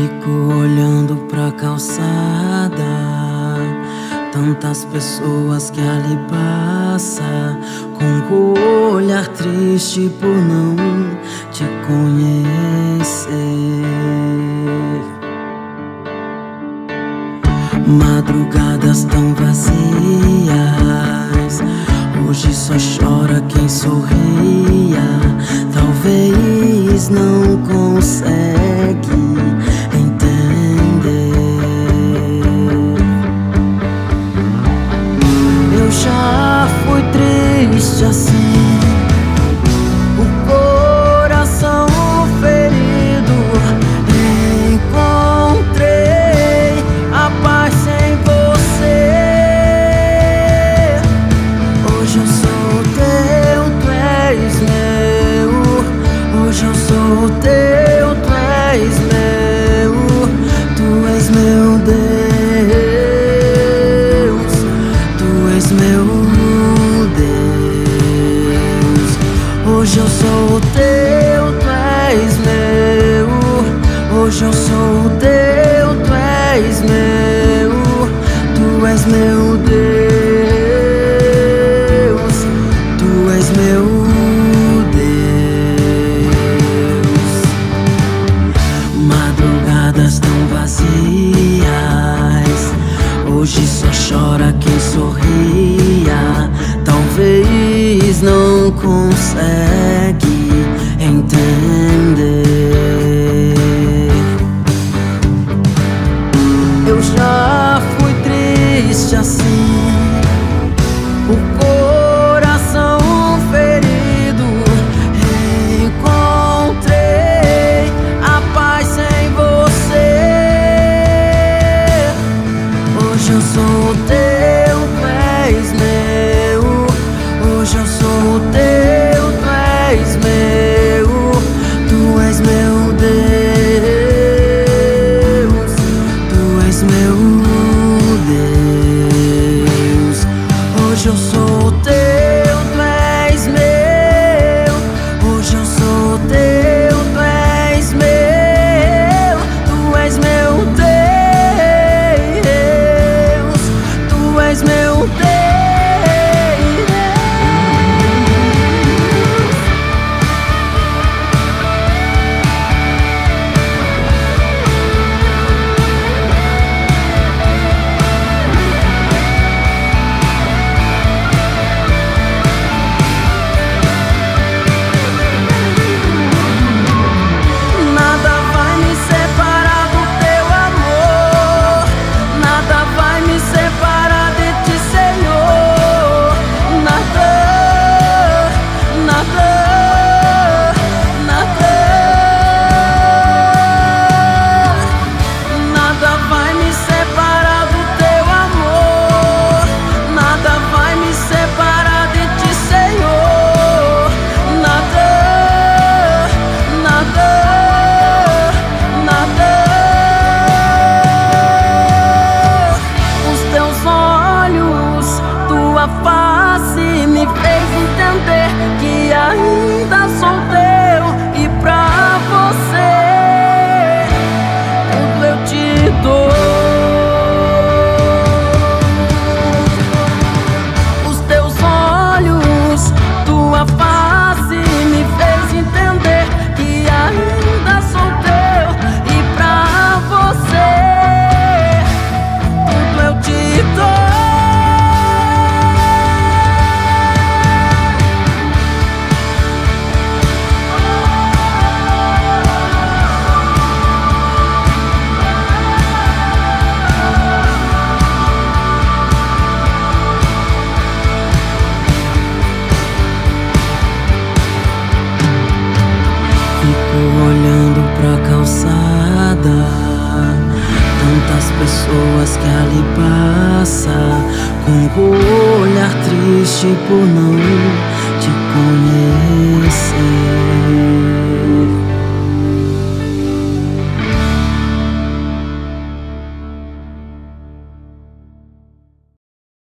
Fico olhando pra calçada, tantas pessoas que ali passa, com o olhar triste por não te conhecer. Madrugadas tão vazias, hoje só chora quem sorria. Talvez não consegue Hoje eu sou teu, tu és meu. Hoje eu sou teu, tu és meu. Tu és meu Deus. Tu és meu Deus. Madrugadas tão vazias. Hoje só chora quem sorria. Consegue entender. Eu já fui triste assim. O coração pessoas que ali passa, com o olhar triste por não te conhecer.